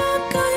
I'm